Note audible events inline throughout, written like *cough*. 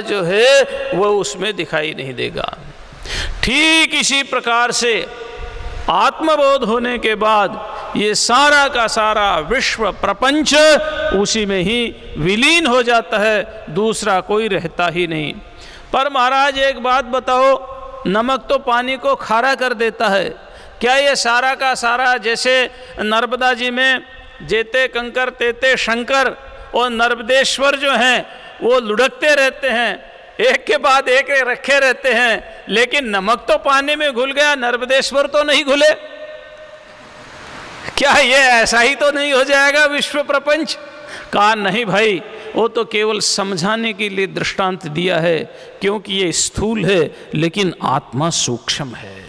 जो है वह उसमें दिखाई नहीं देगा। ठीक इसी प्रकार से आत्मबोध होने के बाद ये सारा का सारा विश्व प्रपंच उसी में ही विलीन हो जाता है, दूसरा कोई रहता ही नहीं। पर महाराज, एक बात बताओ, नमक तो पानी को खारा कर देता है। क्या ये सारा का सारा, जैसे नर्मदा जी में जेते कंकर, तेते शंकर और नर्मदेश्वर जो हैं वो लुढ़कते रहते हैं, एक के बाद एक रखे रहते हैं, लेकिन नमक तो पानी में घुल गया, नर्मदेश्वर तो नहीं घुले। क्या ये ऐसा ही तो नहीं हो जाएगा विश्व प्रपंच? कहा, नहीं भाई, वो तो केवल समझाने के लिए दृष्टांत दिया है, क्योंकि ये स्थूल है, लेकिन आत्मा सूक्ष्म है।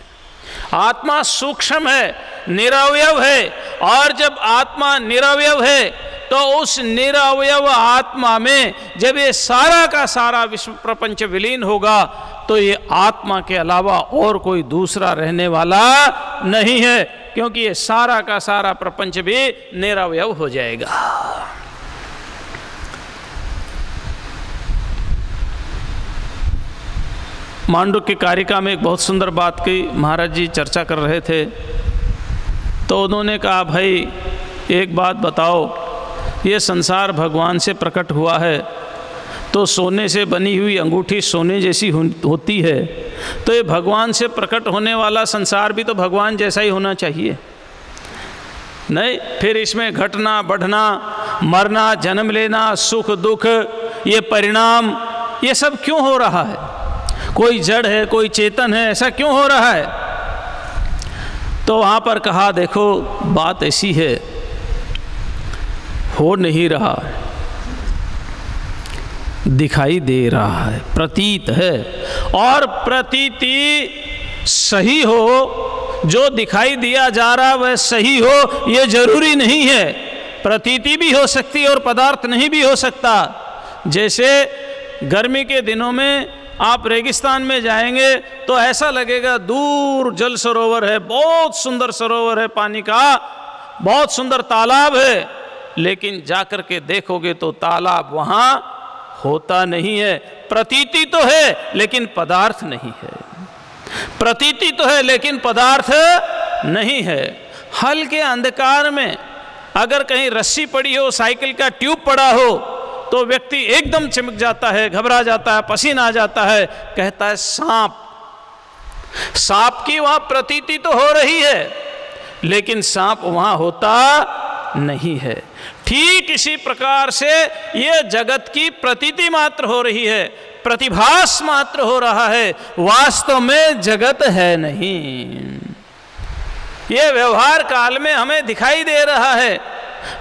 आत्मा सूक्ष्म है, निरवयव है, और जब आत्मा निरवयव है तो उस निरवयव आत्मा में जब ये सारा का सारा विश्व प्रपंच विलीन होगा तो ये आत्मा के अलावा और कोई दूसरा रहने वाला नहीं है, क्योंकि ये सारा का सारा प्रपंच भी निरवयव हो जाएगा। मांडू की कारिका में एक बहुत सुंदर बात की। महाराज जी चर्चा कर रहे थे। तो उन्होंने कहा, भाई, एक बात बताओ, ये संसार भगवान से प्रकट हुआ है तो सोने से बनी हुई अंगूठी सोने जैसी होती है तो ये भगवान से प्रकट होने वाला संसार भी तो भगवान जैसा ही होना चाहिए। नहीं, फिर इसमें घटना, बढ़ना, मरना, जन्म लेना, सुख दुख, ये परिणाम, ये सब क्यों हो रहा है? कोई जड़ है, कोई चेतन है, ऐसा क्यों हो रहा है? तो वहाँ पर कहा, देखो, बात ऐसी है, हो नहीं रहा, दिखाई दे रहा है, प्रतीत है, और प्रतीति सही हो, जो दिखाई दिया जा रहा, वह सही हो यह ज़रूरी नहीं है। प्रतीति भी हो सकती और पदार्थ नहीं भी हो सकता। जैसे गर्मी के दिनों में आप रेगिस्तान में जाएँगे तो ऐसा लगेगा, दूर जल सरोवर है, बहुत सुंदर सरोवर है, पानी का बहुत सुंदर तालाब है। लेकिन जाकर के देखोगे तो तालाब वहाँ होता नहीं है। प्रतीति तो है, लेकिन पदार्थ नहीं है। प्रतीति तो है, लेकिन पदार्थ नहीं है। हल्के अंधकार में अगर कहीं रस्सी पड़ी हो, साइकिल का ट्यूब पड़ा हो तो व्यक्ति एकदम चिमक जाता है, घबरा जाता है, पसीना आ जाता है, कहता है, सांप सांप की वहाँ प्रतीति तो हो रही है, लेकिन सांप वहाँ होता नहीं है। ठीक इसी प्रकार से ये जगत की प्रतीति मात्र हो रही है, प्रतिभास मात्र हो रहा है, वास्तव में जगत है नहीं। ये व्यवहार काल में हमें दिखाई दे रहा है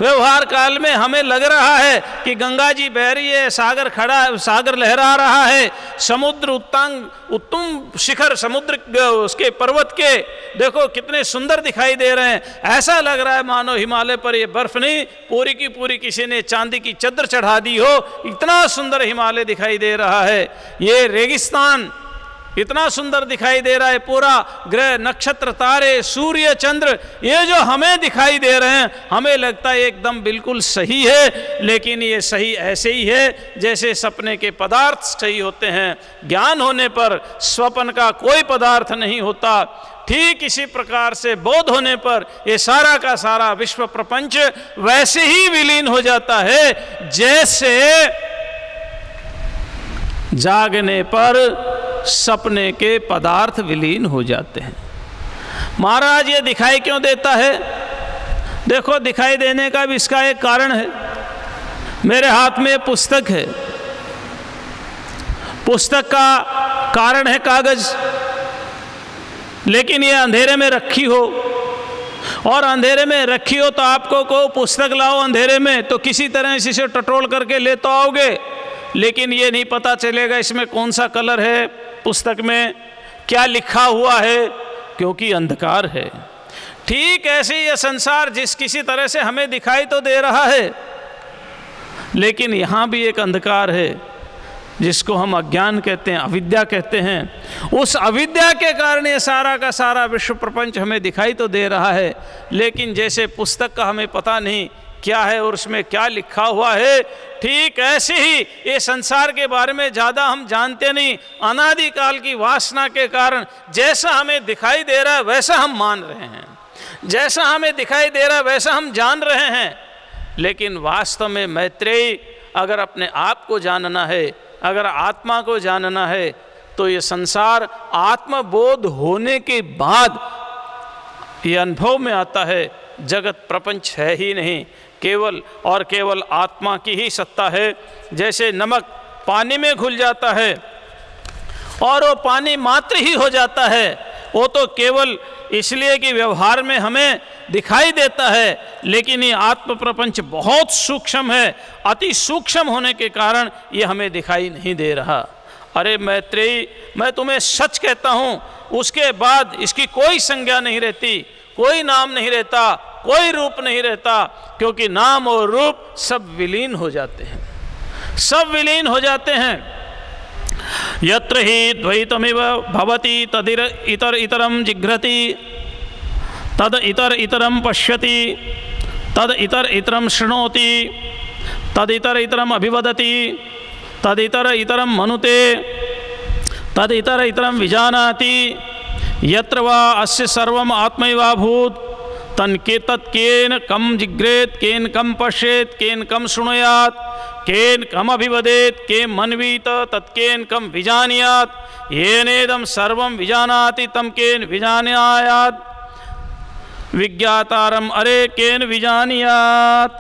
व्यवहार काल में हमें लग रहा है कि गंगा जी बह रही है सागर खड़ा, सागर लहरा रहा है। समुद्र उत्तांग, उत्तम शिखर समुद्र उसके पर्वत के, देखो कितने सुंदर दिखाई दे रहे हैं। ऐसा लग रहा है, मानो हिमालय पर ये बर्फ़ नहीं, पूरी की पूरी किसी ने चांदी की चद्र चढ़ा दी हो, इतना सुंदर हिमालय दिखाई दे रहा है। ये रेगिस्तान इतना सुंदर दिखाई दे रहा है पूरा ग्रह नक्षत्र, तारे, सूर्य, चंद्र, ये जो हमें दिखाई दे रहे हैं, हमें लगता है एकदम बिल्कुल सही है, लेकिन ये सही ऐसे ही है, जैसे सपने के पदार्थ सही होते हैं, ज्ञान होने पर स्वपन का कोई पदार्थ नहीं होता, ठीक इसी प्रकार से बोध होने पर ये सारा का सारा विश्व प्रपंच वैसे ही विलीन हो जाता है, जैसे जागने पर सपने के पदार्थ विलीन हो जाते हैं। महाराज ये दिखाई क्यों देता है? देखो, दिखाई देने का भी इसका एक कारण है। मेरे हाथ में पुस्तक है। पुस्तक का कारण है कागज़। लेकिन ये अंधेरे में रखी हो। और अंधेरे में रखी हो तो आपको को पुस्तक लाओ अंधेरे में तो किसी तरह इसे टटोल करके ले तो आओगे। लेकिन ये नहीं पता चलेगा इसमें कौन सा कलर है, पुस्तक में क्या लिखा हुआ है, क्योंकि अंधकार है। ठीक ऐसे ये संसार जिस किसी तरह से हमें दिखाई तो दे रहा है, लेकिन यहाँ भी एक अंधकार है, जिसको हम अज्ञान कहते हैं, अविद्या कहते हैं। उस अविद्या के कारण ये सारा का सारा विश्व प्रपंच हमें दिखाई तो दे रहा है, लेकिन जैसे पुस्तक का हमें पता नहीं क्या है और उसमें क्या लिखा हुआ है? ठीक ऐसे ही ये संसार के बारे में ज़्यादा हम जानते नहीं। अनादिकाल की वासना के कारण जैसा हमें दिखाई दे रहा है, वैसा हम मान रहे हैं। जैसा हमें दिखाई दे रहा है, वैसा हम जान रहे हैं। लेकिन वास्तव में मैत्रेयी, अगर अपने आप को जानना है, अगर आत्मा को जानना है तो ये संसार आत्मबोध होने के बाद ये अनुभव में आता है, जगत प्रपंच है ही नहीं। केवल और केवल आत्मा की ही सत्ता है। जैसे नमक पानी में घुल जाता है और वो पानी मात्र ही हो जाता है, वो तो केवल इसलिए कि व्यवहार में हमें दिखाई देता है, लेकिन ये आत्म प्रपंच बहुत सूक्ष्म है। अति सूक्ष्म होने के कारण ये हमें दिखाई नहीं दे रहा। अरे मैत्रेयी, मैं तुम्हें सच कहता हूँ, उसके बाद इसकी कोई संज्ञा नहीं रहती, कोई नाम नहीं रहता कोई रूप नहीं रहता, क्योंकि नाम और रूप सब विलीन हो जाते हैं। सब विलीन हो जाते हैं। यत्र ही द्वैतमिव भवति तदिर इतर इतरम जिघ्रति, तद इतर इतरम पश्यति, तद इतर इतरम शृणोति, तद इतर इतरम अभिवदति, तद इतर इतरम मनुते, तद इतर इतरम विजानाति, यत्र वा अस्य सर्वम आत्मैवाभूत तन के तत्केन कम जिग्रेत, केन कम पश्येत, केन कम शुणयात, केन कम अभिवदेत, के मनवीत तत्केन कम विजानियात येनेदम सर्वम विजानाति तम केन विजानयात। विज्ञातारम अरे केन विजानियात।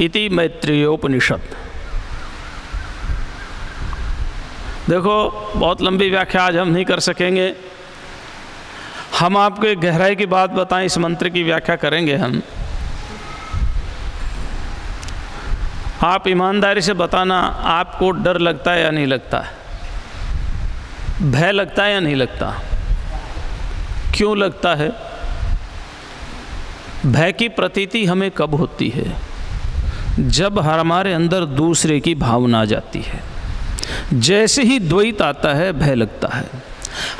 इति मैत्रियोपनिषद देखो, बहुत लंबी व्याख्या आज हम नहीं कर सकेंगे। हम आपको एक गहराई की बात बताएँ, इस मंत्र की व्याख्या करेंगे हम। आप ईमानदारी से बताना आपको डर लगता है या नहीं लगता? है भय लगता है या नहीं लगता? क्यों लगता है? भय की प्रतीति हमें कब होती है? जब हमारे अंदर दूसरे की भावना आ जाती है। जैसे ही द्वैत आता है, भय लगता है।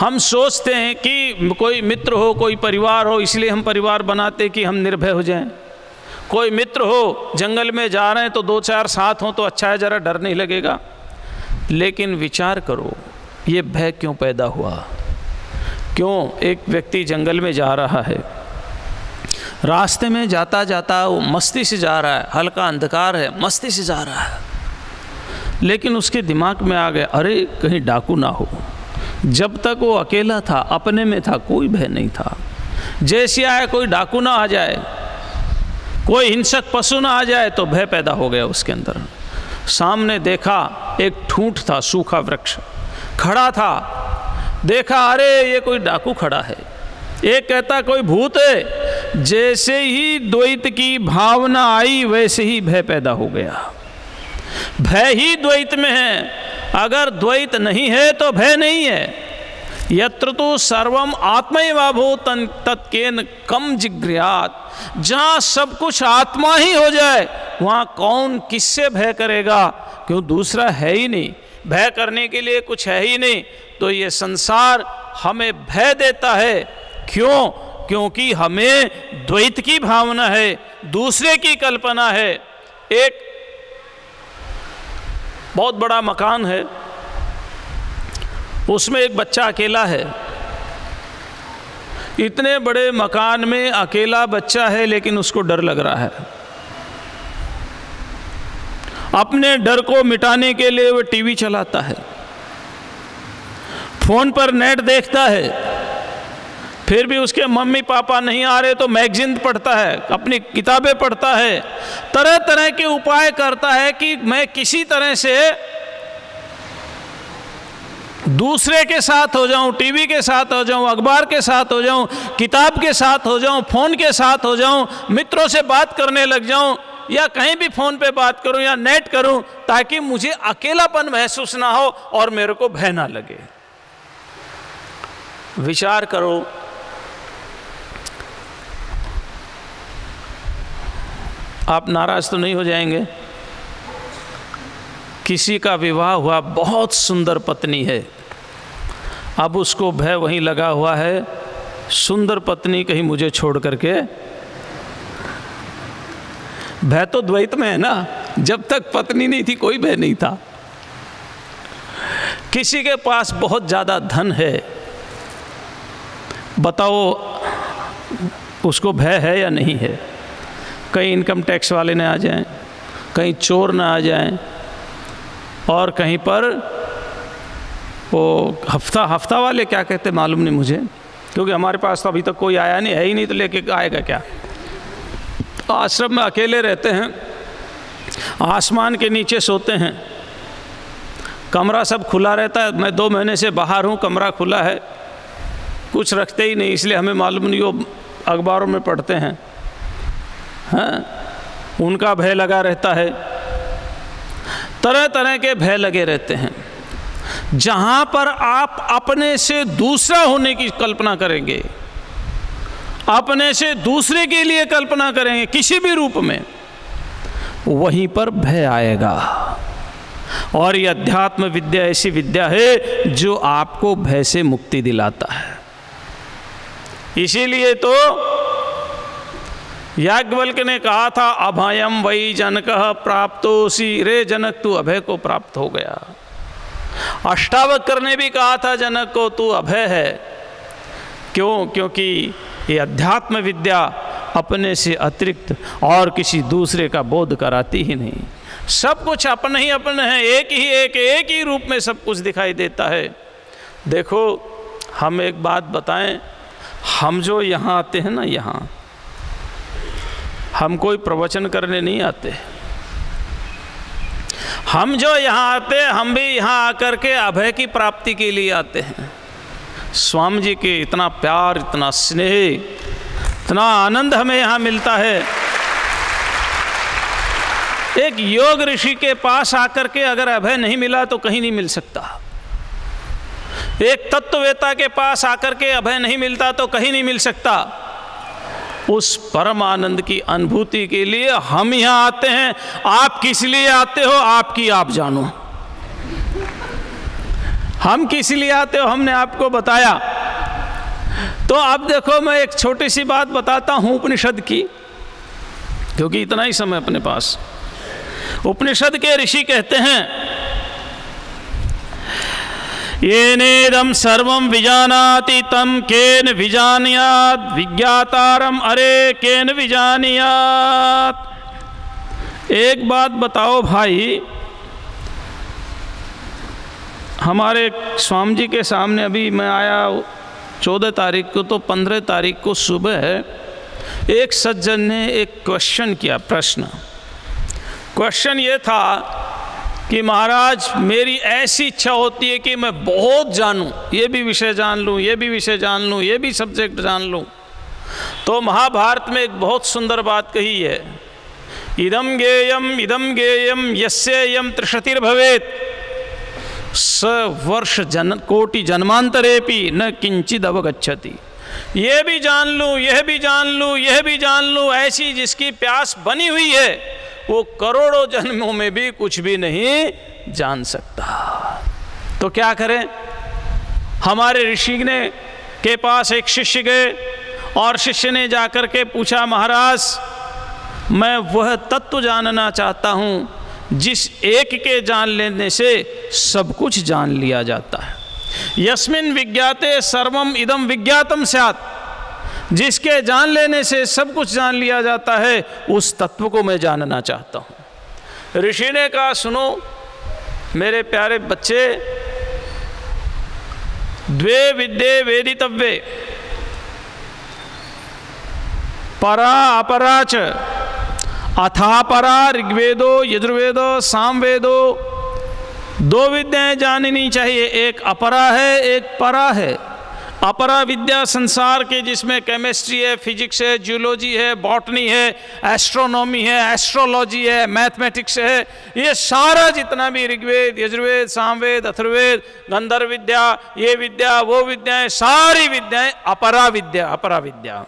हम सोचते हैं कि कोई मित्र हो, कोई परिवार हो, इसलिए हम परिवार बनाते कि हम निर्भय हो जाएँ। कोई मित्र हो, जंगल में जा रहे हैं तो दो चार साथ हों तो अच्छा है, ज़रा डर नहीं लगेगा। लेकिन विचार करो, ये भय क्यों पैदा हुआ? क्यों एक व्यक्ति जंगल में जा रहा है? रास्ते में जाता जाता वो मस्ती से जा रहा है, हल्का अंधकार है, मस्ती से जा रहा है। लेकिन उसके दिमाग में आ गया, अरे, कहीं डाकू ना हो। जब तक वो अकेला था, अपने में था, कोई भय नहीं था। जैसे आए, कोई डाकू ना आ जाए, कोई हिंसक पशु ना आ जाए तो भय पैदा हो गया उसके अंदर। सामने देखा, एक ठूंठ था, सूखा वृक्ष। खड़ा था। देखा, अरे, ये कोई डाकू खड़ा है। एक कहता, कोई भूत है? जैसे ही द्वैत की भावना आई, वैसे ही भय पैदा हो गया। भय ही द्वैत में है। अगर द्वैत नहीं है तो भय नहीं है। यत्र तो सर्वम आत्मैवाभूत तत्केन कम जिग्रियात जहाँ सब कुछ आत्मा ही हो जाए, वहाँ कौन किससे भय करेगा? क्यों दूसरा है ही नहीं। भय करने के लिए कुछ है ही नहीं। तो ये संसार हमें भय देता है। क्यों? क्योंकि हमें द्वैत की भावना है, दूसरे की कल्पना है। एक बहुत बड़ा मकान है। उसमें एक बच्चा अकेला है। इतने बड़े मकान में अकेला बच्चा है, लेकिन उसको डर लग रहा है। अपने डर को मिटाने के लिए वह टीवी चलाता है। फ़ोन पर नेट देखता है। फिर भी उसके मम्मी पापा नहीं आ रहे तो मैगजीन पढ़ता है, अपनी किताबें पढ़ता है तरह तरह के उपाय करता है कि मैं किसी तरह से दूसरे के साथ हो जाऊँ, टीवी के साथ हो जाऊँ, अखबार के साथ हो जाऊँ, किताब के साथ हो जाऊँ, फ़ोन के साथ हो जाऊँ, मित्रों से बात करने लग जाऊँ, या कहीं भी फ़ोन पे बात करूँ या नेट करूँ, ताकि मुझे अकेलापन महसूस ना हो और मेरे को भय ना लगे। विचार करो आप नाराज़ तो नहीं हो जाएँगे। किसी का विवाह हुआ, बहुत सुंदर पत्नी है। अब उसको भय वहीं लगा हुआ है, सुंदर पत्नी कहीं मुझे छोड़ करके। भय तो द्वैत में है ना, जब तक पत्नी नहीं थी, कोई भय नहीं था। किसी के पास बहुत ज़्यादा धन है। बताओ, उसको भय है या नहीं है? कहीं इनकम टैक्स वाले ने आ जाएँ कहीं चोर ना आ जाएँ, और कहीं पर वो हफ़्ता हफ़्ता वाले क्या कहते मालूम नहीं मुझे, क्योंकि हमारे पास तो अभी तक कोई आया नहीं, है ही नहीं तो लेके आएगा क्या? तो आश्रम में अकेले रहते हैं, आसमान के नीचे सोते हैं, कमरा सब खुला रहता है, मैं दो महीने से बाहर हूँ, कमरा खुला है, कुछ रखते ही नहीं, इसलिए हमें मालूम नहीं, वो अखबारों में पढ़ते हैं। हैं, उनका भय लगा रहता है। तरह तरह के भय लगे रहते हैं। जहाँ पर आप अपने से दूसरा होने की कल्पना करेंगे, अपने से दूसरे के लिए कल्पना करेंगे किसी भी रूप में, वहीं पर भय आएगा। और ये अध्यात्म विद्या ऐसी विद्या है जो आपको भय से मुक्ति दिलाता है। इसीलिए तो याज्ञवल्क ने कहा था अभयम वही जनक प्राप्तोसी रे जनक तू अभय को प्राप्त हो गया। अष्टावक्र ने भी कहा था, जनक को तू अभय है। क्यों? क्योंकि ये अध्यात्म विद्या अपने से अतिरिक्त और किसी दूसरे का बोध कराती ही नहीं। सब कुछ अपने ही अपने हैं, एक ही, एक एक ही रूप में सब कुछ दिखाई देता है। देखो, हम एक बात बताएँ, हम जो यहाँ आते हैं ना यहाँ हम कोई प्रवचन करने नहीं आते। हम जो यहाँ आते हम भी यहाँ आकर के अभय की प्राप्ति के लिए आते हैं। स्वामी जी के इतना प्यार, इतना स्नेह, इतना आनंद हमें यहाँ मिलता है। एक योग ऋषि के पास आकर के अगर अभय नहीं मिला तो कहीं नहीं मिल सकता। एक तत्ववेता के पास आकर के अभय नहीं मिलता तो कहीं नहीं मिल सकता। उस परम आनंद की अनुभूति के लिए हम यहाँ आते हैं। आप किस लिए आते हो? आपकी आप जानो। हम किस लिए आते हो? हमने आपको बताया। तो अब देखो, मैं एक छोटी सी बात बताता हूँ उपनिषद की, क्योंकि इतना ही समय अपने पास। उपनिषद के ऋषि कहते हैं ये नेदम सर्व विजानाति तम केन विजानियात विज्ञातारम अरे केन विजानियात। एक बात बताओ भाई, हमारे स्वामी जी के सामने अभी मैं आया चौदह तारीख को तो पंद्रह तारीख को सुबह एक सज्जन ने एक क्वेश्चन किया, प्रश्न। क्वेश्चन ये था कि महाराज, मेरी ऐसी इच्छा होती है कि मैं बहुत जानूं, ये भी विषय जान लूँ, ये भी विषय जान लूँ, ये भी सब्जेक्ट जान लूँ। तो महाभारत में एक बहुत सुंदर बात कही है। इदम गेयम इदम गेयम यस्ययम त्रिशतिर्भवेत स वर्ष जन, कोटि जन्मांतरेपि न किंचित अवगछति ये भी जान लूँ, यह भी जान लूँ, यह भी जान लूँ, ऐसी जिसकी प्यास बनी हुई है वो करोड़ों जन्मों में भी कुछ भी नहीं जान सकता। तो क्या करें? हमारे ऋषि ने के पास एक शिष्य गए और शिष्य ने जाकर के पूछा, महाराज, मैं वह तत्व जानना चाहता हूँ जिस एक के जान लेने से सब कुछ जान लिया जाता है। यस्मिन विज्ञाते सर्वम इदम विज्ञातम स्यात्। जिसके जान लेने से सब कुछ जान लिया जाता है, उस तत्व को मैं जानना चाहता हूँ। ऋषि ने कहा, सुनो, मेरे प्यारे बच्चे, द्वे विद्ये वेदितव्य, परा अपरा च अथापरा ऋग्वेदो, यजुर्वेदो, सामवेदो, दो विद्याएँ जाननी चाहिए, एक अपरा है, एक परा है। अपरा विद्या संसार के जिसमें केमिस्ट्री है फिजिक्स है जियोलॉजी है बॉटनी है एस्ट्रोनॉमी है एस्ट्रोलॉजी है मैथमेटिक्स है, ये सारा जितना भी ऋग्वेद, यजुर्वेद, सामवेद अथर्वेद गंधर्व विद्या ये विद्या, वो विद्याएँ सारी विद्याएँ अपरा विद्या अपरा विद्या।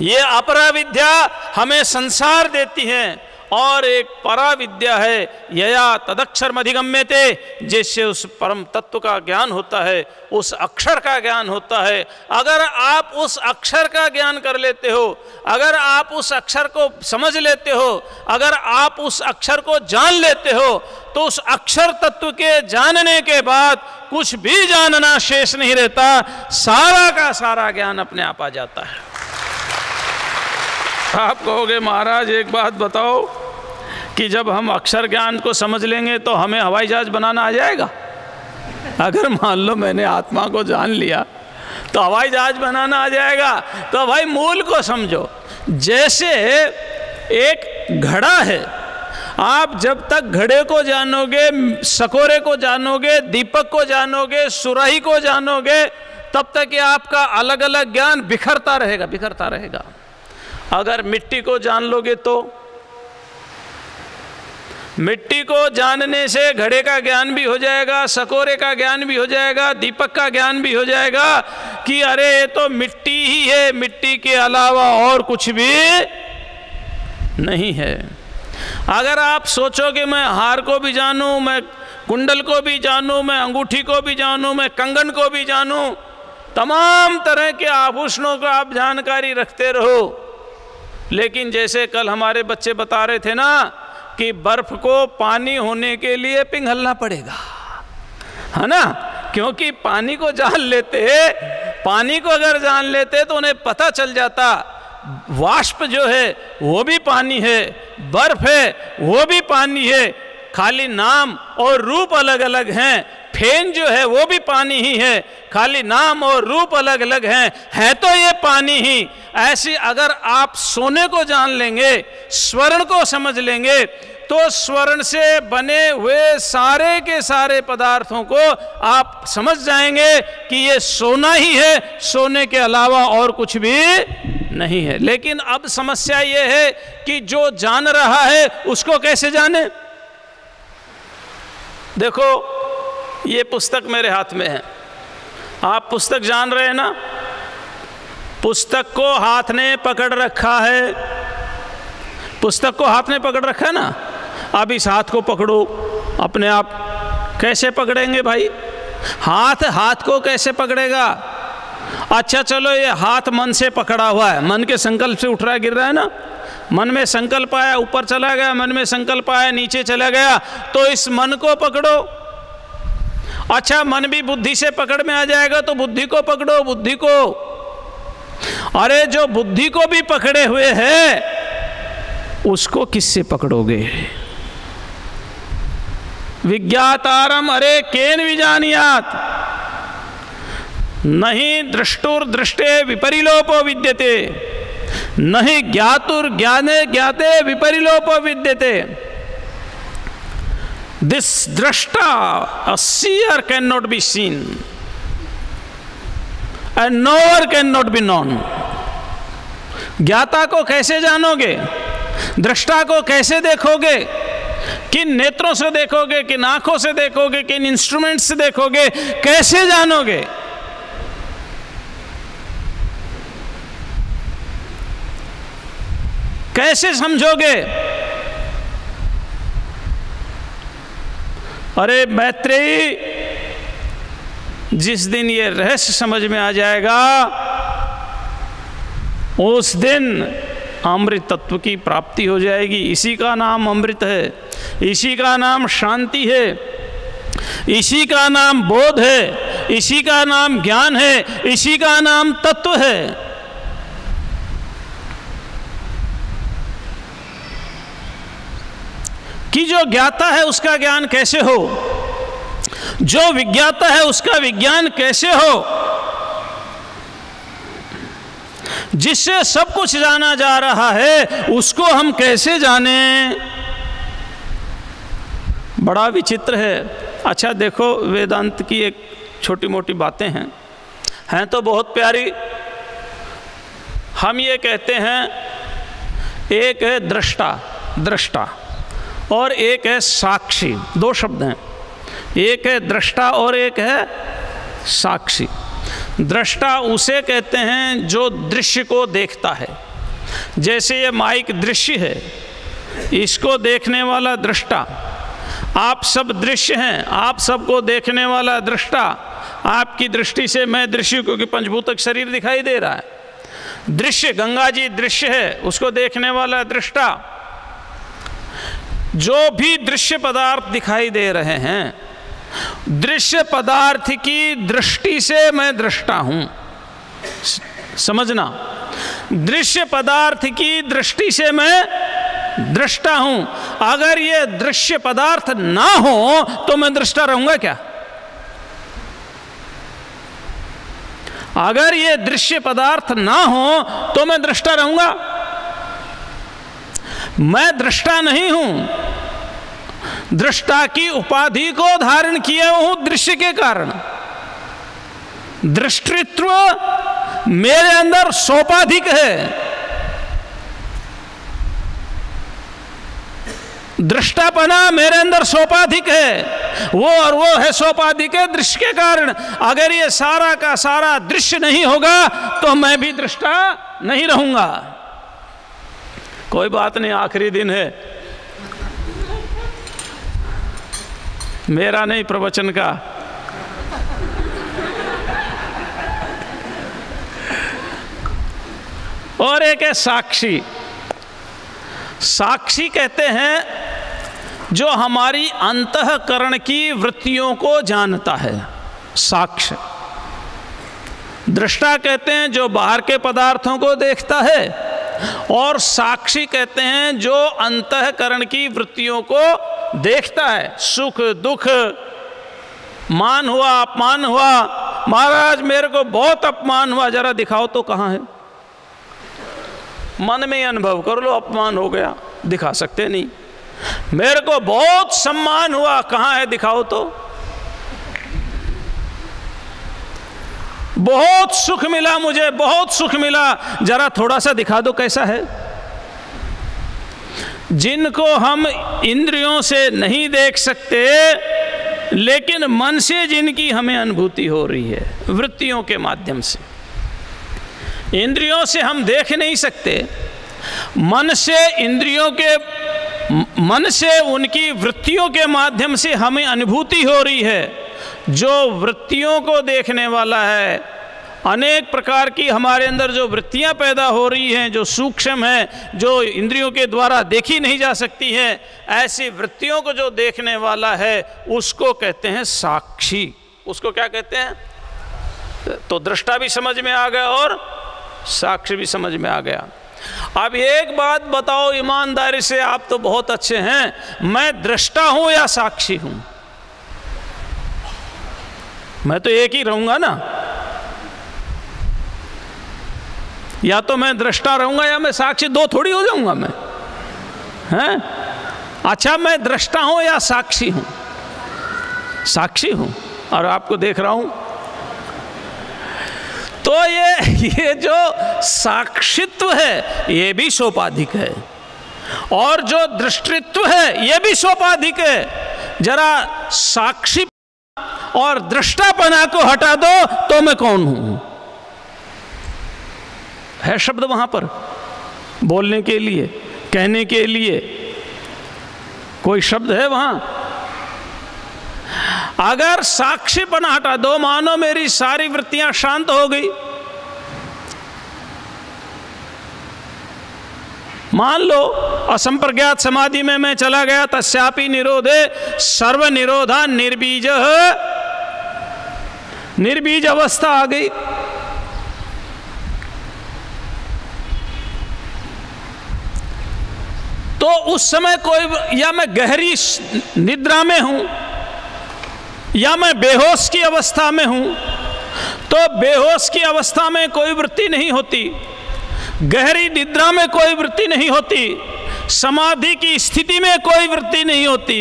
ये अपरा विद्या हमें संसार देती है। और एक परा विद्या है, यया तदक्षर मधिगम्य थे जिससे उस परम तत्व का ज्ञान होता है, उस अक्षर का ज्ञान होता है। अगर आप उस अक्षर का ज्ञान कर लेते हो, अगर आप उस अक्षर को समझ लेते हो, अगर आप उस अक्षर को जान लेते हो तो उस अक्षर तत्व के जानने के बाद कुछ भी जानना शेष नहीं रहता, सारा का सारा ज्ञान अपने आप आ जाता है। आप कहोगे, महाराज, एक बात बताओ कि जब हम अक्षर ज्ञान को समझ लेंगे तो हमें हवाई जहाज़ बनाना आ जाएगा? अगर मान लो मैंने आत्मा को जान लिया तो हवाई जहाज़ बनाना आ जाएगा। तो भाई, मूल को समझो, जैसे एक घड़ा है, आप जब तक घड़े को जानोगे, सकोरे को जानोगे, दीपक को जानोगे, सुराही को जानोगे, तब तक ये आपका अलग अलग ज्ञान बिखरता रहेगा बिखरता रहेगा। अगर मिट्टी को जान लोगे तो। मिट्टी को जानने से घड़े का ज्ञान भी हो जाएगा, सकोरे का ज्ञान भी हो जाएगा, दीपक का ज्ञान भी हो जाएगा कि अरे ये तो मिट्टी ही है, मिट्टी के अलावा और कुछ भी नहीं है। अगर आप सोचो कि मैं हार को भी जानूं, मैं कुंडल को भी जानूं, मैं अंगूठी को भी जानूं, मैं कंगन को भी जानूं, तमाम तरह के आभूषणों को आप जानकारी रखते रहो। लेकिन जैसे कल हमारे बच्चे बता रहे थे ना कि बर्फ़ को पानी होने के लिए पिघलना पड़ेगा। है ना? क्योंकि पानी को जान लेते, पानी को अगर जान लेते तो उन्हें पता चल जाता, वाष्प जो है, वो भी पानी है, बर्फ़ है, वो भी पानी है, खाली नाम और रूप अलग अलग हैं फेन जो है, वो भी पानी ही है। खाली नाम और रूप अलग अलग हैं। है तो ये पानी ही। ऐसी अगर आप सोने को जान लेंगे, स्वर्ण को समझ लेंगे तो स्वर्ण से बने हुए सारे के सारे पदार्थों को आप समझ जाएँगे कि ये सोना ही है। सोने के अलावा और कुछ भी नहीं है। लेकिन अब समस्या ये है कि जो जान रहा है, उसको कैसे जाने? देखो ये पुस्तक मेरे हाथ में है। आप पुस्तक जान रहे हैं ना? पुस्तक को हाथ ने पकड़ रखा है। पुस्तक को हाथ ने पकड़ रखा है ना? अब इस हाथ को पकड़ो। अपने आप कैसे पकड़ेंगे भाई? हाथ हाथ को कैसे पकड़ेगा? अच्छा चलो ये हाथ मन से पकड़ा हुआ है। मन के संकल्प से उठ रहा है, गिर रहा है ना? मन में संकल्प आया, ऊपर चला गया, मन में संकल्प आया, नीचे चला गया तो इस मन को पकड़ो। अच्छा मन भी बुद्धि से पकड़ में आ जाएगा तो बुद्धि को पकड़ो, बुद्धि को। अरे, जो बुद्धि को भी पकड़े हुए है, उसको किससे पकड़ोगे? विज्ञातारम अरे, केन विजानियात? नहीं दृष्टुर दृष्टे विपरिलोपो विद्यते। नहीं ज्ञातुर ज्ञाने ज्ञाते विपरिलोपो विद्यते। This drashta, a seer cannot be seen, and knower cannot be known. ज्ञाता को कैसे जानोगे दृष्टा को कैसे देखोगे किन नेत्रों से देखोगे किन आँखों से देखोगे किन इंस्ट्रूमेंट से देखोगे कैसे जानोगे कैसे समझोगे अरे मैत्रेयी जिस दिन ये रहस्य समझ में आ जाएगा, उस दिन अमृत तत्व की प्राप्ति हो जाएगी। इसी का नाम अमृत है, इसी का नाम शांति है, इसी का नाम बोध है, इसी का नाम ज्ञान है, इसी का नाम तत्व है। कि जो ज्ञाता है उसका ज्ञान कैसे हो? जो विज्ञाता है उसका विज्ञान कैसे हो? जिससे सब कुछ जाना जा रहा है, उसको हम कैसे जाने? बड़ा विचित्र है। अच्छा देखो, वेदांत की एक छोटी मोटी बातें हैं। हैं तो बहुत प्यारी। हम ये कहते हैं, एक है दृष्टा दृष्टा। और एक है साक्षी, दो शब्द हैं। एक है दृष्टा और एक है साक्षी। दृष्टा उसे कहते हैं जो दृश्य को देखता है। जैसे ये माइक दृश्य है, इसको देखने वाला दृष्टा आप सब दृश्य हैं, आप सबको देखने वाला दृष्टा आपकी दृष्टि से मैं दृश्य क्योंकि पंचभूतक शरीर दिखाई दे रहा है। दृश्य, गंगा जी दृश्य है, उसको देखने वाला दृष्टा जो भी दृश्य पदार्थ दिखाई दे रहे हैं, दृश्य पदार्थ की दृष्टि से मैं दृष्टा हूँ। समझना, दृश्य पदार्थ की दृष्टि से मैं दृष्टा हूँ। अगर ये दृश्य पदार्थ ना हो तो मैं दृष्टा रहूँगा क्या? अगर ये दृश्य पदार्थ ना हो तो मैं दृष्टा रहूँगा। मैं दृष्टा नहीं हूँ। दृष्टा की उपाधि को धारण किया हूँ दृश्य के कारण। दृष्टित्व मेरे अंदर सोपाधिक है। दृष्टापना मेरे अंदर सोपाधिक है। वो और वो है सोपाधिक है दृश्य के कारण। अगर ये सारा का सारा दृश्य नहीं होगा तो मैं भी दृष्टा नहीं रहूँगा। कोई बात नहीं, आखिरी दिन है। मेरा नहीं प्रवचन का। और एक है साक्षी। साक्षी कहते हैं, जो हमारी अंतकरण की वृत्तियों को जानता है। साक्ष। दृष्टा कहते हैं, जो बाहर के पदार्थों को देखता है और साक्षी कहते हैं जो अंतकरण की वृत्तियों को देखता है। सुख, दुख, मान हुआ, अपमान हुआ। महाराज, मेरे को बहुत अपमान हुआ। जरा दिखाओ तो कहाँ है? मन में अनुभव कर लो, अपमान हो गया। दिखा सकते नहीं। मेरे को बहुत सम्मान हुआ। कहाँ है? दिखाओ तो। बहुत सुख मिला मुझे, बहुत सुख मिला। जरा थोड़ा सा दिखा दो कैसा है। जिनको हम इंद्रियों से नहीं देख सकते, लेकिन मन से जिनकी हमें अनुभूति हो रही है, वृत्तियों के माध्यम से। इंद्रियों से हम देख नहीं सकते। मन से इंद्रियों के, मन से उनकी वृत्तियों के माध्यम से हमें अनुभूति हो रही है। जो वृत्तियों को देखने वाला है, अनेक प्रकार की हमारे अंदर जो वृत्तियाँ पैदा हो रही हैं, जो सूक्ष्म हैं, जो इंद्रियों के द्वारा देखी नहीं जा सकती हैं, ऐसी वृत्तियों को जो देखने वाला है, उसको कहते हैं साक्षी। उसको क्या कहते हैं? तो दृष्टा भी समझ में आ गया और साक्षी भी समझ में आ गया। अब एक बात बताओ, ईमानदारी से आप तो बहुत अच्छे हैं, मैं दृष्टा हूँ या साक्षी हूँ? मैं तो एक ही रहूँगा ना। या तो मैं दृष्टा रहूँगा या मैं साक्षी, दो थोड़ी हो जाऊँगा मैं। हैं? अच्छा मैं दृष्टा हूँ या साक्षी हूँ? साक्षी हूँ, और आपको देख रहा हूँ। तो ये ये जो साक्षित्व है, ये भी सोपाधिक है। और जो दृष्टित्व है, ये भी सोपाधिक है। जरा साक्षी और दृष्टापना को हटा दो तो मैं कौन हूँ? है शब्द वहाँ पर। बोलने के लिए, कहने के लिए। कोई शब्द है वहाँ? अगर साक्षीपना हटा दो, मानो मेरी सारी वृत्तियाँ शांत हो गई। मान लो, असंप्रज्ञात समाधि में मैं चला गया, तस्यापि निरोधे सर्व निरोधा निर्बीज निर्बीज अवस्था आ गई। तो उस समय कोई या मैं गहरी निद्रा में हूँ, या मैं बेहोश की अवस्था में हूँ तो बेहोश की अवस्था में कोई वृत्ति नहीं होती। गहरी निद्रा में कोई वृत्ति नहीं होती। समाधि की स्थिति में कोई वृत्ति नहीं होती।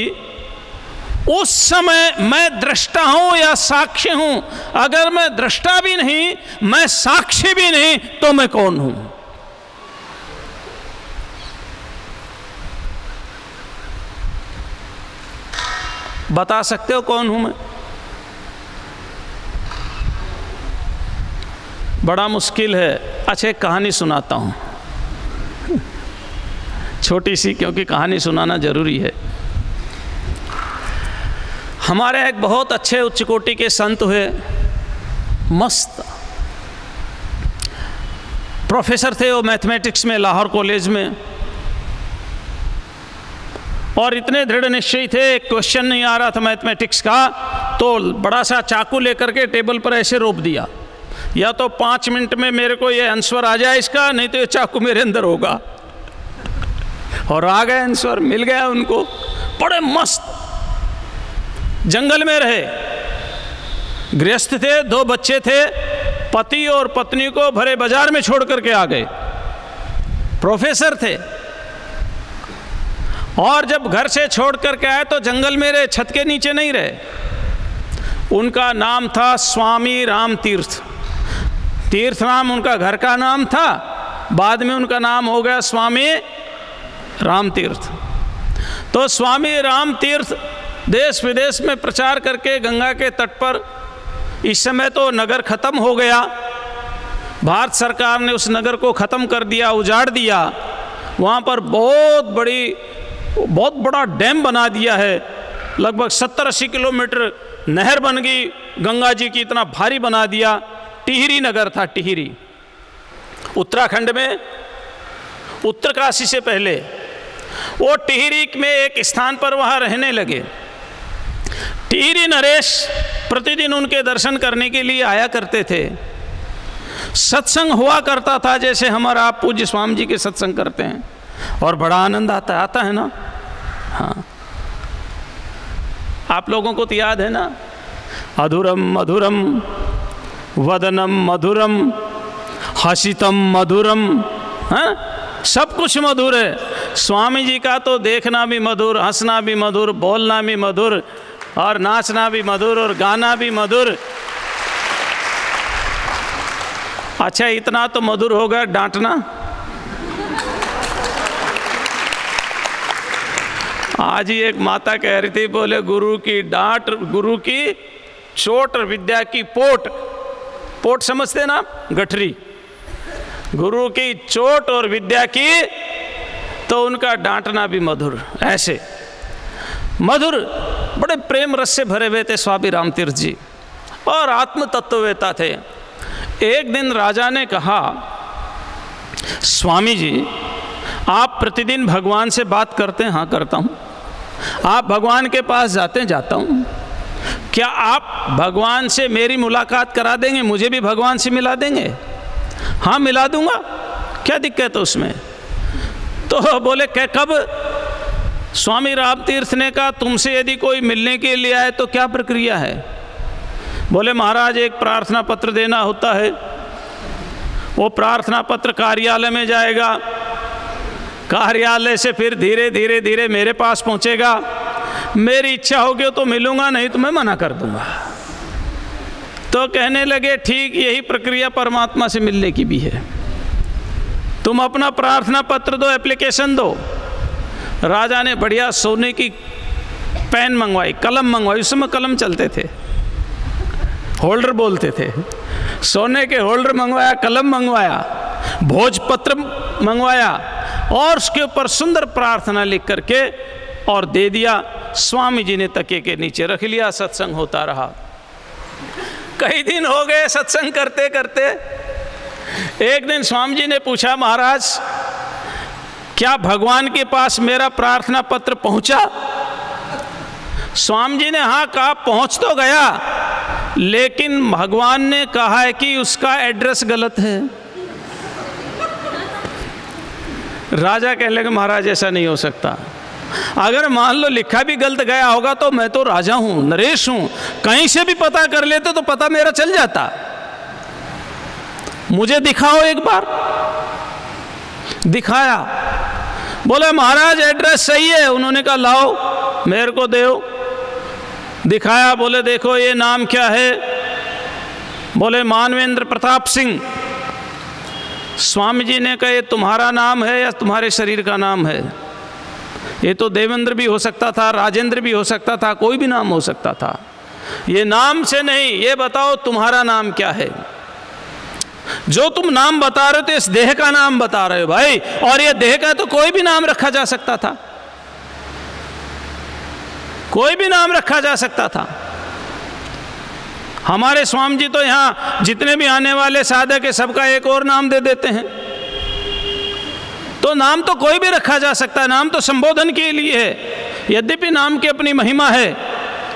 उस समय मैं दृष्टा हूँ या साक्षी हूँ? अगर मैं दृष्टा भी नहीं, मैं साक्षी भी नहीं तो मैं कौन हूँ? बता सकते हो कौन हूँ मैं? बड़ा मुश्किल है। अच्छा एक कहानी सुनाता हूँ। *laughs* छोटी सी, क्योंकि कहानी सुनाना ज़रूरी है। हमारे एक बहुत अच्छे उच्च कोटि के संत हुए, मस्त। प्रोफेसर थे वो मैथमेटिक्स में, लाहौर कॉलेज में। और इतने दृढ़ निश्चय थे क्वेश्चन नहीं आ रहा था मैथमेटिक्स का तो बड़ा सा चाकू लेकर के टेबल पर ऐसे रोप दिया। या तो पाँच मिनट में मेरे को ये आंसर आ जाए इसका, नहीं तो ये चाकू मेरे अंदर होगा। और आ गए आंसर मिल गया उनको। बड़े मस्त। जंगल में रहे। गृहस्थ थे, दो बच्चे थे, पति और पत्नी को भरे बाज़ार में छोड़ करके आ गए। प्रोफेसर थे। और जब घर से छोड़ करके आए तो जंगल में रहे, छत के नीचे नहीं रहे। उनका नाम था स्वामी राम तीर्थ तीर्थ नाम उनका घर का नाम था। बाद में उनका नाम हो गया स्वामी राम तीर्थ तो स्वामी राम तीर्थ देश विदेश में प्रचार करके गंगा के तट पर इस समय तो नगर ख़त्म हो गया। भारत सरकार ने उस नगर को ख़त्म कर दिया, उजाड़ दिया। वहाँ पर बहुत बड़ी, बहुत बड़ा डैम बना दिया है। लगभग सत्तर अस्सी किलोमीटर नहर बन गई, गंगा जी की इतना भारी बना दिया। टिहरी नगर था, टिहरी। उत्तराखंड में, उत्तरकाशी से पहले, वो टिहरी में एक स्थान पर वहाँ रहने लगे। टिहरी नरेश प्रतिदिन उनके दर्शन करने के लिए आया करते थे। सत्संग हुआ करता था, जैसे हमारा आप पूज्य स्वामी जी के सत्संग करते हैं। और बड़ा आनंद आता आता है ना? हाँ। आप लोगों को तो याद है ना? अधुरम, मधुरम, वदनम, मधुरम, हसितम, मधुरम हाँ? सब कुछ मधुर है। स्वामी जी का तो देखना भी मधुर, हंसना भी मधुर, बोलना भी मधुर और नाचना भी मधुर और गाना भी मधुर। अच्छा इतना तो मधुर होगा डांटना। आज ही एक माता कह रही थी, बोले, गुरु की डांट, गुरु की चोट विद्या की पोट। पोट समझते ना गठरी। गुरु की चोट और विद्या की तो उनका डांटना भी मधुर, ऐसे। मधुर बड़े प्रेम रस से भरे हुए थे स्वामी राम तीर्थ जी। और आत्म तत्ववेता थे। एक दिन राजा ने कहा, स्वामी जी, आप प्रतिदिन भगवान से बात करते हैं हाँ करता हूँ। आप भगवान के पास जाते जाता हूँ। क्या आप भगवान से मेरी मुलाकात करा देंगे? मुझे भी भगवान से मिला देंगे? हाँ मिला दूँगा। क्या दिक्कत है उसमें? तो बोले क्या कब स्वामी राम तीर्थ ने कहा, तुमसे यदि कोई मिलने के लिए आए तो क्या प्रक्रिया है? बोले, महाराज, एक प्रार्थना पत्र देना होता है। वो प्रार्थना पत्र कार्यालय में जाएगा। कार्यालय से फिर धीरे धीरे धीरे मेरे पास पहुंचेगा। मेरी इच्छा होगी तो मिलूँगा, नहीं तो मैं मना कर दूँगा। तो कहने लगे, ठीक, यही प्रक्रिया परमात्मा से मिलने की भी है। तुम अपना प्रार्थना पत्र दो, एप्लीकेशन दो। राजा ने बढ़िया सोने की पेन मंगवाई, कलम मंगवाई, उस समय कलम चलते थे। होल्डर बोलते थे, सोने के होल्डर मंगवाया, कलम मंगवाया, भोजपत्र मंगवाया, और उसके ऊपर सुंदर प्रार्थना लिख करके और दे दिया। स्वामी जी ने तके के नीचे रख लिया, सत्संग होता रहा। कई दिन हो गए सत्संग करते करते एक दिन स्वामी जी ने पूछा, महाराज क्या भगवान के पास मेरा प्रार्थना पत्र पहुँचा? स्वामी जी ने हाँ कहा, पहुँच तो गया, लेकिन भगवान ने कहा है कि उसका एड्रेस गलत है। राजा कहने लगे, महाराज, ऐसा नहीं हो सकता। अगर मान लो लिखा भी गलत गया होगा तो मैं तो राजा हूँ, नरेश हूँ। कहीं से भी पता कर लेते तो पता मेरा चल जाता। मुझे दिखाओ एक बार। दिखाया। बोले, महाराज, एड्रेस सही है। उन्होंने कहा, लाओ, मेरे को दो दिखाया, बोले, देखो, ये नाम क्या है? बोले, मानवेंद्र प्रताप सिंह। स्वामी जी ने कहा, ये तुम्हारा नाम है या तुम्हारे शरीर का नाम है? ये तो देवेंद्र भी हो सकता था, राजेंद्र भी हो सकता था, कोई भी नाम हो सकता था। ये नाम से नहीं, ये बताओ, तुम्हारा नाम क्या है? जो तुम नाम बता रहे हो तो इस देह का नाम बता रहे हो भाई। और ये देह का तो कोई भी नाम रखा जा सकता था। कोई भी नाम रखा जा सकता था। हमारे स्वामी जी तो यहाँ जितने भी आने वाले साधक है, सबका एक और नाम दे देते हैं। तो नाम तो कोई भी रखा जा सकता है, नाम तो संबोधन के लिए है। यद्यपि नाम की अपनी महिमा है,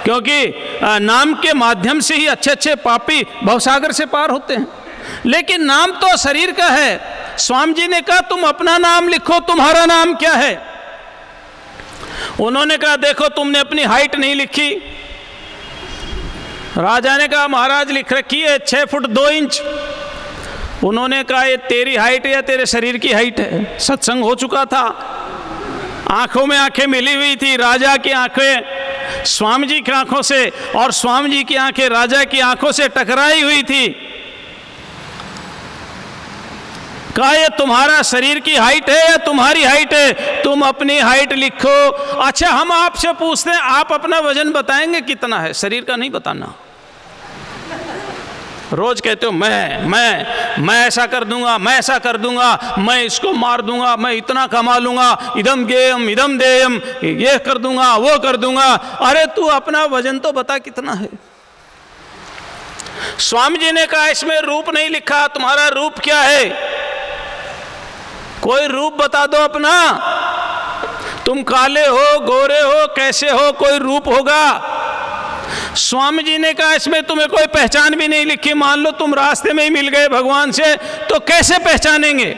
क्योंकि नाम के माध्यम से ही अच्छे अच्छे पापी भवसागर से पार होते हैं। लेकिन नाम तो शरीर का है। स्वामी जी ने कहा, तुम अपना नाम लिखो, तुम्हारा नाम क्या है? उन्होंने कहा, देखो, तुमने अपनी हाइट नहीं लिखी। राजा ने कहा, महाराज, लिख रखी है, छह फुट दो इंच। उन्होंने कहा, ये तेरी हाइट या तेरे शरीर की हाइट है? सत्संग हो चुका था। आँखों में आँखें मिली हुई थी, राजा की आँखें, स्वामी जी की आँखों से और स्वामी जी की आँखें, राजा की आँखों से टकराई हुई थी। कहा, ये तुम्हारा शरीर की हाइट है, या तुम्हारी हाइट है। तुम अपनी हाइट लिखो। अच्छा हम आपसे पूछते हैं, आप अपना वज़न बताएँगे कितना है? शरीर का नहीं बताना। रोज कहते हो, मैं मैं मैं ऐसा कर दूँगा, मैं ऐसा कर दूँगा, मैं इसको मार दूँगा, मैं इतना कमा लूँगा, इदम गेयम, इदम देयम, ये कर दूँगा, वो कर दूँगा। अरे, तू अपना वज़न तो बता कितना है। स्वामी जी ने कहा, इसमें रूप नहीं लिखा, तुम्हारा रूप क्या है? कोई रूप बता दो अपना। तुम काले हो, गोरे हो, कैसे हो, कोई रूप होगा। स्वामी जी ने कहा, इसमें तुम्हें कोई पहचान भी नहीं लिखी। मान लो तुम रास्ते में ही मिल गए भगवान से तो कैसे पहचानेंगे?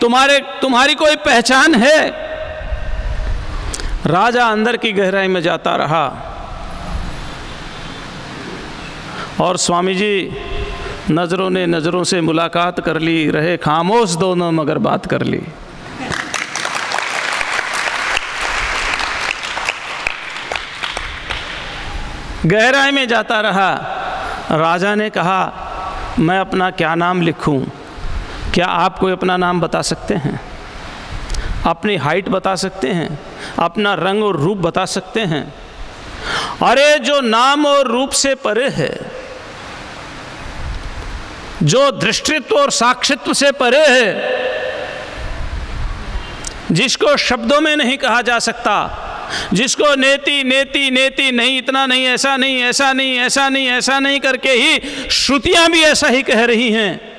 तुम्हारे, तुम्हारी कोई पहचान है? राजा अंदर की गहराई में जाता रहा। और स्वामी जी नज़रों ने नज़रों से मुलाकात कर ली, रहे खामोश दोनों मगर बात कर ली। गहराई में जाता रहा। राजा ने कहा, मैं अपना क्या नाम लिखूं? क्या आप कोई अपना नाम बता सकते हैं? अपनी हाइट बता सकते हैं? अपना रंग और रूप बता सकते हैं? अरे, जो नाम और रूप से परे है जो दृष्टित्व और साक्षित्व से परे है, जिसको शब्दों में नहीं कहा जा सकता, जिसको नेति नेति नेति नहीं, इतना नहीं, ऐसा नहीं ऐसा नहीं ऐसा नहीं ऐसा नहीं करके ही श्रुतियाँ भी ऐसा ही कह रही हैं।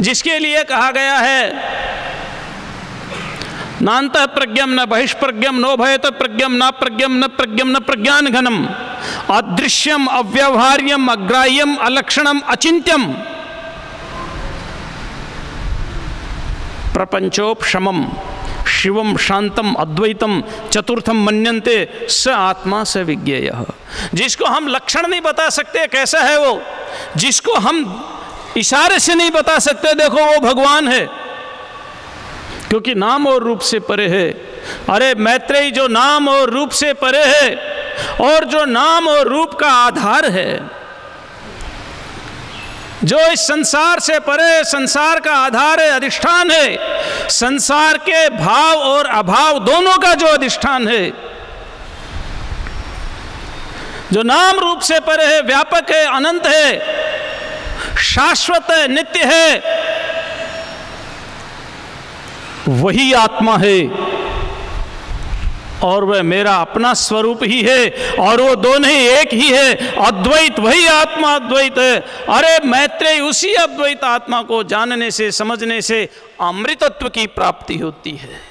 जिसके लिए कहा गया है नात प्रज्ञम न बहिष्प्रज्ञम नो भयत प्रज्ञम न प्रज्ञम न प्रज्ञम न प्रज्ञान घनम अदृश्यम, अव्यवहार्यम, अग्राह्यम, अलक्षणम अचिंत्यम प्रपंचोपशमम शिवम शांतम अद्वैतम, चतुर्थम मनंते स आत्मा, स विज्ञेय। जिसको हम लक्षण नहीं बता सकते, कैसा है वो? जिसको हम इशारे से नहीं बता सकते, देखो वो भगवान है। क्योंकि नाम और रूप से परे है। अरे मैत्रेयी, जो नाम और रूप से परे है और जो नाम और रूप का आधार है, जो इस संसार से परे संसार का आधार है, अधिष्ठान है, संसार के भाव और अभाव दोनों का जो अधिष्ठान है, जो नाम रूप से परे है, व्यापक है, अनंत है, शाश्वत है, नित्य है वही आत्मा है। और वह मेरा अपना स्वरूप ही है, और वो दोनों एक ही है। अद्वैत वही आत्मा अद्वैत है। अरे मैत्रेय उसी अद्वैत आत्मा को जानने से, समझने से अमृतत्व की प्राप्ति होती है।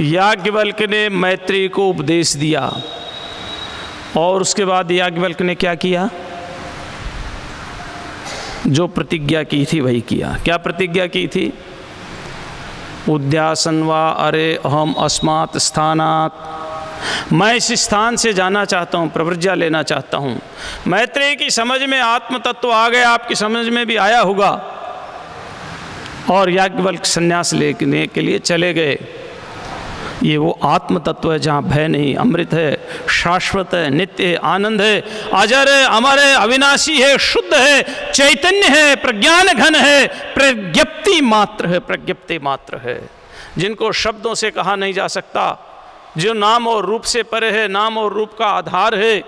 याज्ञवल्क ने मैत्री को उपदेश दिया, और उसके बाद याज्ञवल्क ने क्या किया? जो प्रतिज्ञा की थी वही किया। क्या प्रतिज्ञा की थी? उद्यासन व अरे अहम अस्मात् स्थानात। मैं इस स्थान से जाना चाहता हूँ प्रवृज्ञा लेना चाहता हूँ। मैत्रेय की समझ में आत्म तत्व आ गया, आपकी समझ में भी आया होगा। और याज्ञवल्क संन्यास लेने के लिए चले गए। ये वो आत्म तत्व है जहाँ भय नहीं, अमृत है शाश्वत है, नित्य आनंद है अजर है, अमर है, अविनाशी है, शुद्ध है, चैतन्य है, प्रज्ञान घन है, प्रज्ञप्ति मात्र है, प्रज्ञप्ति मात्र है। जिनको शब्दों से कहा नहीं जा सकता, जो नाम और रूप से परे है, नाम और रूप का आधार है,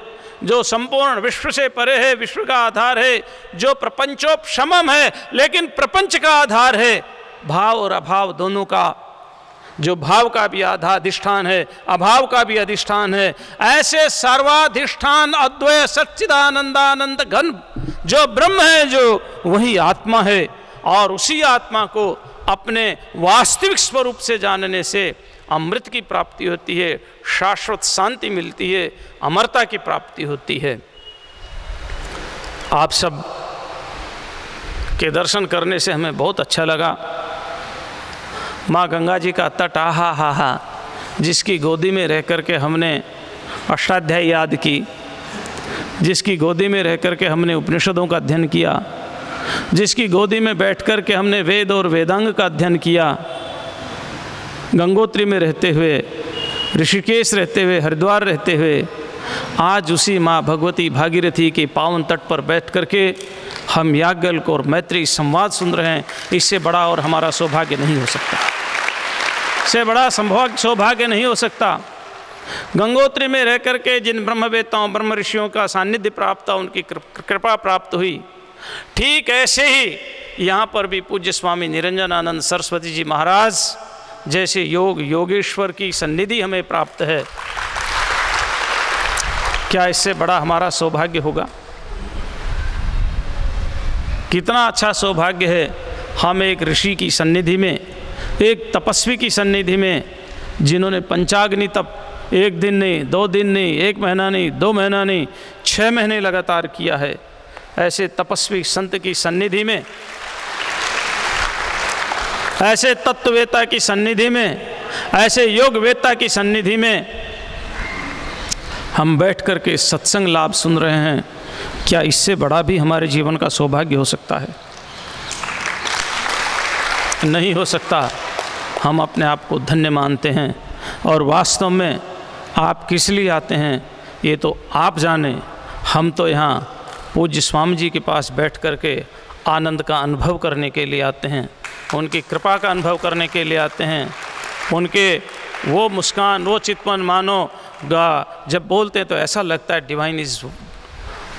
जो संपूर्ण विश्व से परे है, विश्व का आधार है, जो प्रपंचोपशमम है, लेकिन प्रपंच का आधार है, भाव और अभाव दोनों का जो भाव का भी आधाधिष्ठान है, अभाव का भी अधिष्ठान है, ऐसे सर्वाधिष्ठान, अद्वय सच्चिदानंदानंद घन जो ब्रह्म है, जो वही आत्मा है और उसी आत्मा को अपने वास्तविक स्वरूप से जानने से अमृत की प्राप्ति होती है, शाश्वत शांति मिलती है, अमरता की प्राप्ति होती है। आप सब के दर्शन करने से हमें बहुत अच्छा लगा। माँ गंगा जी का तट आहा हा हा जिसकी गोदी में रह कर के हमने अष्टाध्याय याद की, जिसकी गोदी में रह कर के हमने उपनिषदों का अध्ययन किया, जिसकी गोदी में बैठ कर के हमने वेद और वेदांग का अध्ययन किया, गंगोत्री में रहते हुए, ऋषिकेश रहते हुए, हरिद्वार रहते हुए आज उसी माँ भगवती भागीरथी के पावन तट पर बैठ कर के हम याज्ञल्क और मैत्री संवाद सुन रहे हैं। इससे बड़ा और हमारा सौभाग्य नहीं हो सकता। से बड़ा संभव सौभाग्य नहीं हो सकता। गंगोत्री में रह कर के जिन ब्रह्मवेताओं ब्रह्म ऋषियों का सानिध्य प्राप्त हुआ, उनकी कृपा प्राप्त हुई। ठीक ऐसे ही यहाँ पर भी पूज्य स्वामी निरंजन आनंद सरस्वती जी महाराज जैसे योग, योगेश्वर की सन्निधि हमें प्राप्त है। क्या इससे बड़ा हमारा सौभाग्य होगा? कितना अच्छा सौभाग्य है हम एक ऋषि की सन्निधि में, एक तपस्वी की सन्निधि में, जिन्होंने पंचाग्नि तप एक दिन नहीं, दो दिन नहीं, एक महीना नहीं, दो महीना नहीं छः महीने लगातार किया है। ऐसे तपस्वी संत की सन्निधि में, ऐसे तत्ववेता की सन्निधि में, ऐसे योगवेता की सन्निधि में हम बैठ कर के सत्संग लाभ सुन रहे हैं, क्या इससे बड़ा भी हमारे जीवन का सौभाग्य हो सकता है? नहीं हो सकता। हम अपने आप को धन्य मानते हैं और वास्तव में आप किस लिए आते हैं, ये तो आप जाने। हम तो यहाँ पूज्य स्वामी जी के पास बैठ कर के आनंद का अनुभव करने के लिए आते हैं, उनकी कृपा का अनुभव करने के लिए आते हैं, उनके वो मुस्कान, वो चितवन मानो जब बोलते हैं तो ऐसा लगता है divine is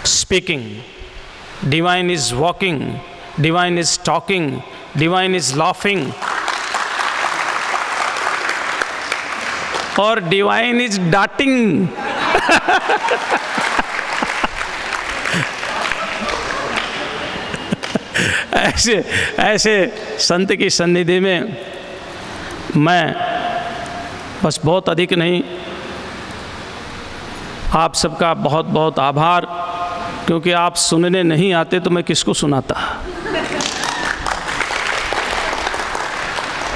speaking divine is walking divine is talking divine is laughing और डिवाइन इज़ डाटिंग ऐसे ऐसे संत की सन्निधि में मैं बस बहुत अधिक नहीं आप सबका बहुत बहुत आभार, क्योंकि आप सुनने नहीं आते तो मैं किसको सुनाता?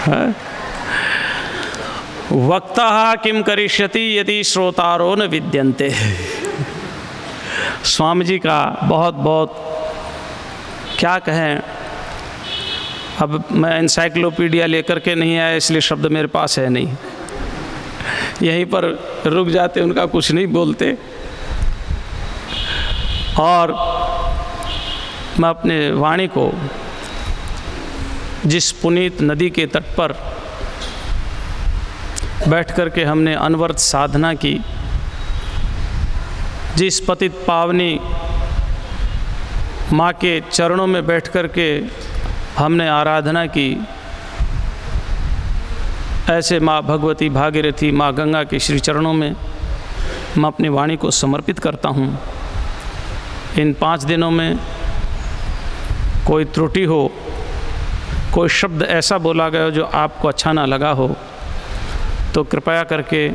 है? वक्ता किम करिष्यति यदि श्रोतारो न विद्यंते स्वामी जी का बहुत बहुत क्या कहें? अब मैं इंसाइक्लोपीडिया लेकर के नहीं आया, इसलिए शब्द मेरे पास है नहीं। यहीं पर रुक जाते, उनका कुछ नहीं बोलते। और मैं अपने वाणी को जिस पुनीत नदी के तट पर बैठ कर के हमने अनवर्त साधना की, जिस पतित पावनी माँ के चरणों में बैठ कर के हमने आराधना की ऐसे माँ भगवती भागीरथी माँ गंगा के श्री चरणों में मैं अपनी वाणी को समर्पित करता हूँ। इन पाँच दिनों में कोई त्रुटि हो, कोई शब्द ऐसा बोला गया हो जो आपको अच्छा ना लगा हो तो कृपया करके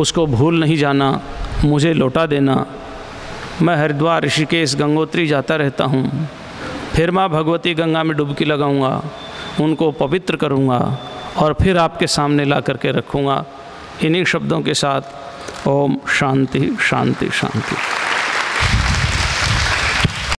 उसको भूल नहीं जाना, मुझे लौटा देना। मैं हरिद्वार, ऋषिकेश, गंगोत्री जाता रहता हूँ। फिर माँ भगवती गंगा में डुबकी लगाऊँगा, उनको पवित्र करूँगा। और फिर आपके सामने ला करके रखूँगा। इन्हीं शब्दों के साथ ओम शांति शांति शांति।